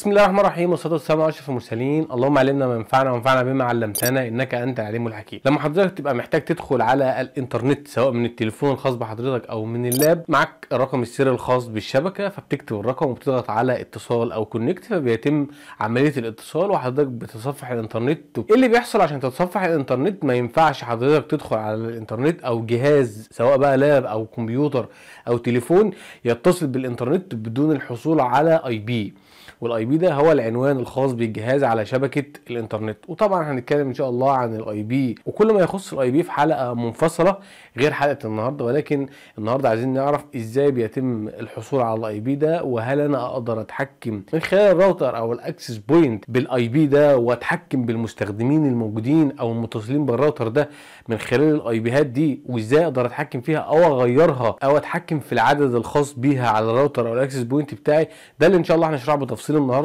بسم الله الرحمن الرحيم والصلاة والسلام على أشرف المرسلين. اللهم علمنا ما ينفعنا وانفعنا بما علمتنا إنك أنت العليم الحكيم. لما حضرتك تبقى محتاج تدخل على الإنترنت سواء من التليفون الخاص بحضرتك أو من اللاب معك الرقم السري الخاص بالشبكة فبتكتب الرقم وبتضغط على اتصال أو connect فبيتم عملية الاتصال وحضرتك بتتصفح الإنترنت. إيه اللي بيحصل عشان تتصفح الإنترنت ما ينفعش حضرتك تدخل على الإنترنت أو جهاز سواء بقى لاب أو كمبيوتر أو تليفون يتصل بالإنترنت بدون الحصول على IP وال IP ده هو العنوان الخاص بالجهاز على شبكة الإنترنت. وطبعا هنتكلم إن شاء الله عن ال IP وكل ما يخص ال IP في حلقة منفصلة غير حلقة النهارده ولكن النهارده عايزين نعرف إزاي بيتم الحصول على ال IP ده وهل أنا أقدر أتحكم من خلال الراوتر أو ال access point بال IP ده وأتحكم بالمستخدمين الموجودين أو المتصلين بالراوتر ده من خلال ال IP هات دي وإزاي أقدر أتحكم فيها أو أغيرها أو أتحكم في العدد الخاص بيها على الراوتر أو ال access point بتاعي. ده اللي إن شاء الله هنشرحه بتفصيل النهارده.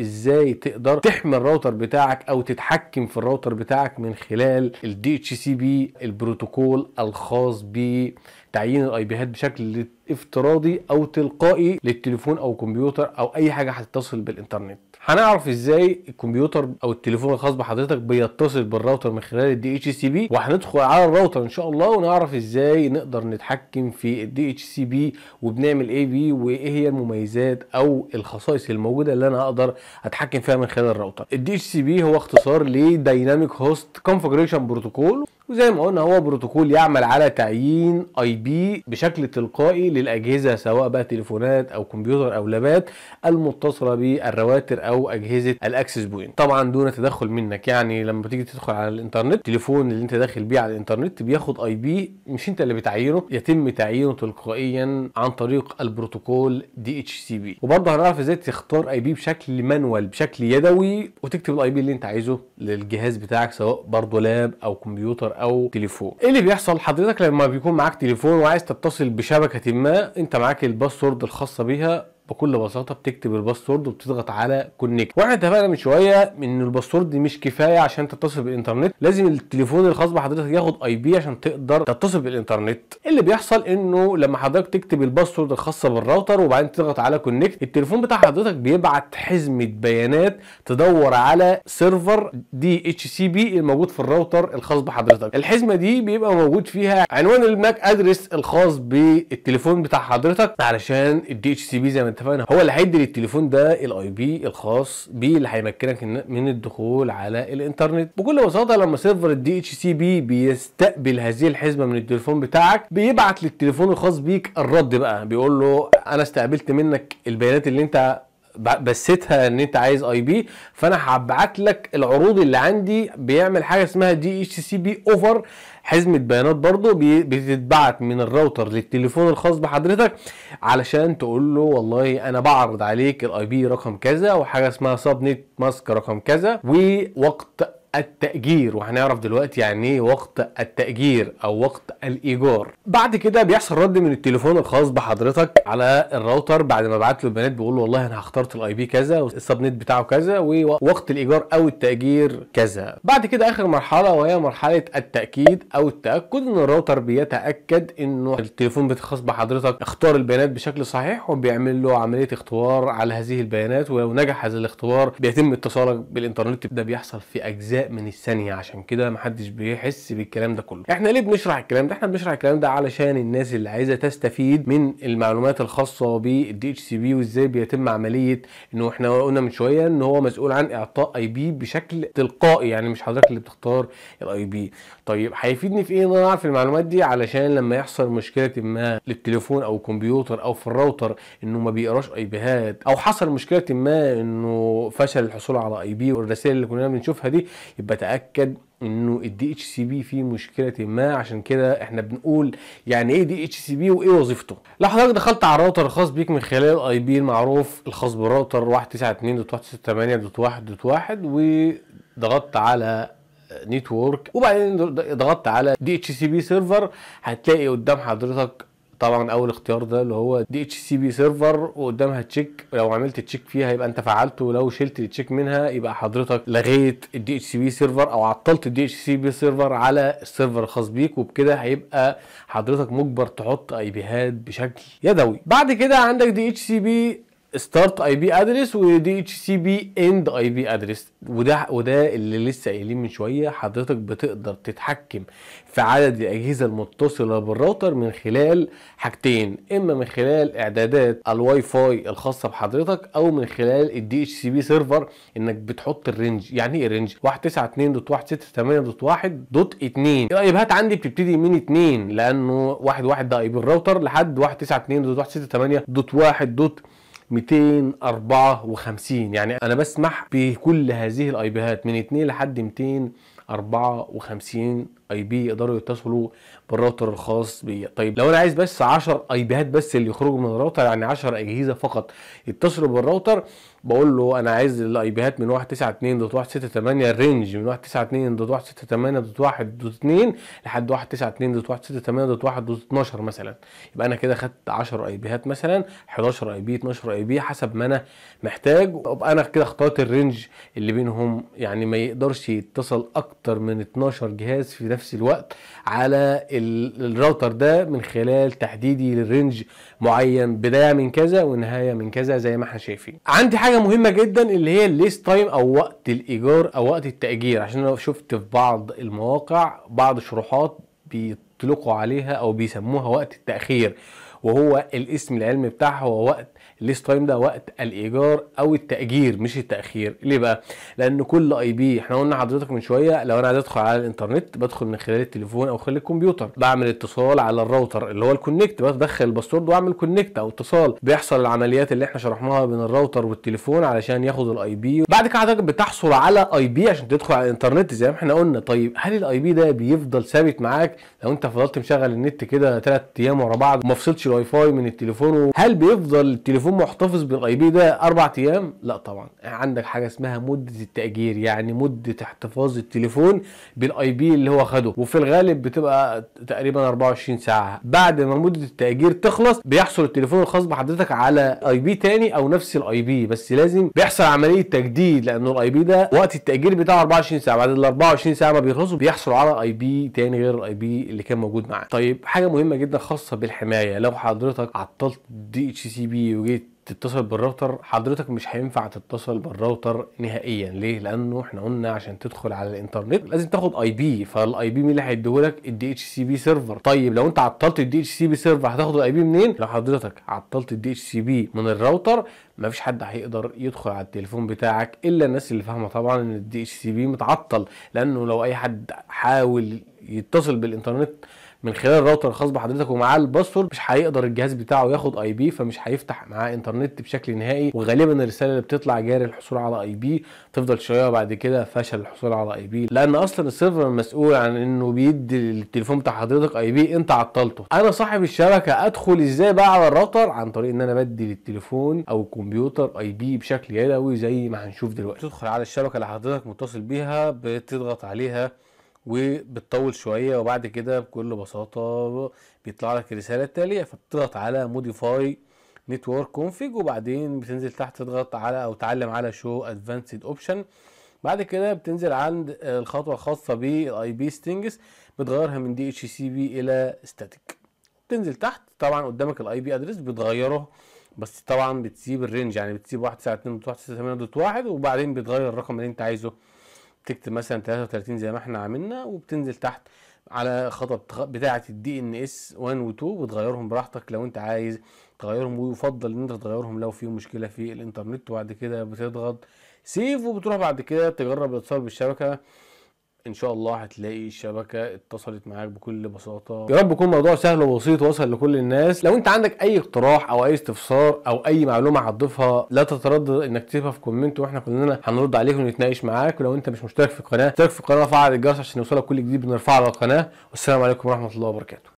إزاي تقدر تحمي الراوتر بتاعك أو تتحكم في الراوتر بتاعك من خلال CP البروتوكول الخاص بتعيين ال IP هات بشكل افتراضي أو تلقائي للتليفون أو كمبيوتر أو أي حاجة هتتصل بالإنترنت. هنعرف إزاي الكمبيوتر أو التليفون الخاص بحضرتك بيتصل بالراوتر من خلال ال DHCP وهندخل على الراوتر ان شاء الله ونعرف إزاي نقدر نتحكم في ال DHCP وبنعمل IP وإيه هي المميزات أو الخصائص الموجودة اللي أنا أقدر اتحكم فيها من خلال ال router. ال DHCP هو اختصار ل Dynamic Host Configuration Protocol وزي ما قلنا هو بروتوكول يعمل على تعيين IP بشكل تلقائي للأجهزة سواء بقى تليفونات أو كمبيوتر أو لابات المتصلة بالرواتر أو أجهزة ال access point. طبعا دون تدخل منك يعني لما تيجي تدخل على الإنترنت التليفون اللي أنت داخل بيه على الإنترنت بياخد IP مش أنت اللي بتعينه يتم تعيينه تلقائيا عن طريق البروتوكول DHCP وبرضه هنعرف إزاي تختار IP بشكل manual بشكل يدوي وتكتب ال IP اللي أنت عايزه للجهاز بتاعك سواء برضه لاب أو كمبيوتر أو تليفون. إيه اللي بيحصل؟ حضرتك لما بيكون معاك تليفون وعايز تتصل بشبكة ما أنت معاك ال password الخاصة بيها بكل بساطة بتكتب ال password وبتضغط على connect وإحنا اتفقنا من شوية إن ال password مش كفاية عشان تتصل بالإنترنت. لازم التليفون الخاص بحضرتك ياخد IP عشان تقدر تتصل بالإنترنت. اللي بيحصل إنه لما حضرتك تكتب ال password الخاصة بالراوتر وبعدين تضغط على connect التليفون بتاع حضرتك بيبعت حزمة بيانات تدور على server DHCP الموجود في الراوتر الخاص بحضرتك. الحزمة دي بيبقى موجود فيها عنوان ال MAC address الخاص بالتليفون بتاع حضرتك علشان ال DHCP زي ما اتفقنا. هو اللي هيدي للتليفون ده ال IP الخاص بيه اللي هيمكنك من الدخول على الإنترنت. بكل بساطة لما server ال DHCP بيستقبل هذه الحزمة من التليفون بتاعك بيبعت للتليفون الخاص بيك الرد بقى بيقول له أنا استقبلت منك البيانات اللي أنت بسيتها ان انت عايز IP فانا هبعت لك العروض اللي عندي. بيعمل حاجة اسمها DHCP offer حزمة بيانات برضو بتتبعت من الراوتر للتليفون الخاص بحضرتك علشان تقول له والله أنا بعرض عليك ال IP رقم كذا وحاجة اسمها subnet mask رقم كذا ووقت التأجير وهنعرف دلوقتي يعني إيه وقت التأجير أو وقت الإيجار. بعد كده بيحصل رد من التليفون الخاص بحضرتك على الراوتر بعد ما بعت له البيانات بيقول له والله أنا اخترت ال IP كذا وال subnet بتاعه كذا ووقت الإيجار أو التأجير كذا. بعد كده آخر مرحلة وهي مرحلة التأكيد أو التأكد إن الراوتر بيتأكد إنه التليفون الخاص بحضرتك اختار البيانات بشكل صحيح وبيعمل له عملية اختبار على هذه البيانات ولو نجح هذا الاختبار بيتم اتصالك بالإنترنت. ده بيحصل في من الثانية عشان كده محدش بيحس بالكلام ده كله. إحنا ليه بنشرح الكلام ده؟ إحنا بنشرح الكلام ده علشان الناس اللي عايزة تستفيد من المعلومات الخاصة بال DHCP وإزاي بيتم عملية إنه إحنا قلنا من شوية إن هو مسؤول عن إعطاء IP بشكل تلقائي يعني مش حضرتك اللي بتختار ال IP طيب هيفيدني في إيه إن أنا أعرف المعلومات دي؟ علشان لما يحصل مشكلة ما للتليفون أو الكمبيوتر أو في الراوتر إنه ما بيقراش IP هات أو حصل مشكلة ما إنه فشل الحصول على IP والرسائل اللي كنا بنشوفها دي يبقى تأكد إنه ال DHCP فيه مشكلة ما. عشان كده إحنا بنقول يعني إيه DHCP وإيه وظيفته. لو حضرتك دخلت على الراوتر الخاص بيك من خلال ال IP المعروف الخاص بالراوتر 192.168.1 وضغطت على network. وبعدين ضغطت على DHCP server هتلاقي قدام حضرتك طبعا أول اختيار ده اللي هو DHCP server وقدامها check لو عملت check فيها يبقى أنت فعلته ولو شلت ال check منها يبقى حضرتك لغيت ال DHCP server أو عطلت ال DHCP server على ال server الخاص بيك وبكده هيبقى حضرتك مجبر تحط IP هات بشكل يدوي. بعد كده عندك دي اتش سي بي ستارت اي بي ادرس ودي اتش سي بي اند اي بي ادرس وده وده اللي لسه قايلين من شوية حضرتك بتقدر تتحكم في عدد الأجهزة المتصلة بالراوتر من خلال حاجتين إما من خلال إعدادات الواي فاي الخاصة بحضرتك أو من خلال ال DHCP server إنك بتحط ال range. يعني إيه ال range؟ 192.168.2 ال IP ات عندي بتبتدي من 2 لأنه واحد واحد ده IP الراوتر لحد 192.168.1. 254 يعني أنا بسمح بكل هذه ال IP هات من 2 لحد 254 IP يقدروا يتصلوا بالراوتر الخاص بيا طيب لو أنا عايز بس 10 IP هات بس اللي يخرجوا من الراوتر يعني 10 أجهزة فقط يتصلوا بالراوتر بقول له أنا عايز ال IP هات من 192.168 ال range من 192.168.1.2 لحد 192.168.1.12 مثلا. يبقى أنا كده خدت 10 IP هات مثلا 11 IP 12 IP حسب ما أنا محتاج. وابقى أنا كده اخترت ال range اللي بينهم يعني ما يقدرش يتصل أكتر من 12 جهاز في نفس الوقت على الراوتر ده من خلال تحديدي لل range معين بداية من كذا ونهاية من كذا زي ما إحنا شايفين. عندي حاجة مهمة جدا اللي هي ال lease time أو وقت الإيجار أو وقت التأجير عشان أنا شفت في بعض المواقع بعض شروحات بيطلقوا عليها أو بيسموها وقت التأخير. وهو الاسم العلمي بتاعها هو وقت ال lease time ده وقت الإيجار أو التأجير مش التأخير. ليه بقى؟ لأن كل IP إحنا قلنا حضرتك من شوية لو أنا عايز أدخل على الإنترنت بدخل من خلال التليفون أو خلال الكمبيوتر. بعمل اتصال على الراوتر اللي هو ال connect بدخل ال password وأعمل connect أو اتصال. بيحصل العمليات اللي إحنا شرحناها بين الراوتر والتليفون علشان ياخد ال IP. بعد كده حضرتك بتحصل على IP عشان تدخل على الإنترنت زي ما إحنا قلنا. طيب هل ال IP ده بيفضل ثابت معاك؟ لو أنت فضلت مشغل النت كده 3 أيام ورا بعض وما فصلتش الواي فاي من التليفون هل بيفضل التليفون محتفظ بال IP ده أربع أيام؟ لا طبعا. عندك حاجة اسمها مدة التأجير يعني مدة احتفاظ التليفون بال IP اللي هو خده. وفي الغالب بتبقى تقريبا 24 ساعة. بعد ما مدة التأجير تخلص بيحصل التليفون الخاص بحضرتك على IP تاني أو نفس ال IP بس لازم بيحصل عملية تجديد لأنه ال IP ده وقت التأجير بتاعه 24 ساعة. بعد ال 24 ساعة ما بيخلصوا بيحصلوا على IP تاني غير ال IP اللي كان موجود معاه. طيب حاجة مهمة جدا خاصة بالحماية. لو حضرتك عطلت DHCP وجيت تتصل بالراوتر حضرتك مش هينفع تتصل بالراوتر نهائيا. ليه؟ لأنه إحنا قلنا عشان تدخل على الإنترنت لازم تاخد IP. فال IP مين اللي هيديهولك؟ ال DHCP server. طيب لو أنت عطلت ال DHCP server هتاخد ال IP منين؟ لو حضرتك عطلت ال DHCP من الراوتر مفيش حد هيقدر يدخل على التليفون بتاعك إلا الناس اللي فاهمة طبعا إن ال DHCP متعطل. لأنه لو أي حد حاول يتصل بالإنترنت من خلال الراوتر الخاص بحضرتك ومعاه ال password مش هيقدر الجهاز بتاعه ياخد IP فمش هيفتح معاه إنترنت بشكل نهائي. وغالبا الرسالة اللي بتطلع جاري الحصول على IP تفضل شوية وبعد كده فشل الحصول على IP لأن أصلا ال server المسؤول عن إنه بيدي التليفون بتاع حضرتك IP أنت عطلته. أنا صاحب الشبكة أدخل إزاي بقى على الراوتر؟ عن طريق إن أنا بدي للتليفون أو الكمبيوتر IP بشكل يدوي زي ما هنشوف دلوقتي. تدخل على الشبكة اللي حضرتك متصل بيها بتضغط عليها وبتطول شوية وبعد كده بكل بساطة بيطلع لك الرسالة التالية فبتضغط على modify network config وبعدين بتنزل تحت تضغط على أو تعلم على show advanced option بعد كده بتنزل عند الخطوة الخاصة بال IP settings بتغيرها من DHCP إلى static تنزل تحت طبعا قدامك ال IP address بتغيره بس طبعا بتسيب ال range يعني بتسيب 192.168.1 وبعدين بتغير الرقم اللي أنت عايزه. تكتب مثلا 33 زي ما إحنا عملنا وبتنزل تحت على خطوه بتاعة ال DNS 1 و 2 بتغيرهم براحتك لو أنت عايز. تغيرهم ويفضل إن أنت تغيرهم لو في مشكلة في الإنترنت وبعد كده بتضغط save وبتروح بعد كده تجرب الاتصال بالشبكة. إن شاء الله هتلاقي الشبكة اتصلت معاك بكل بساطة. يا رب يكون الموضوع سهل وبسيط وصل لكل الناس. لو أنت عندك أي اقتراح أو أي استفسار أو أي معلومة هتضيفها لا تتردد إنك تكتبها في comment وإحنا كلنا هنرد عليك ونتناقش معاك. ولو أنت مش مشترك في القناة اشترك في القناة وفعل الجرس عشان يوصلك كل جديد بنرفعه على القناة. والسلام عليكم ورحمة الله وبركاته.